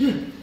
Hmm.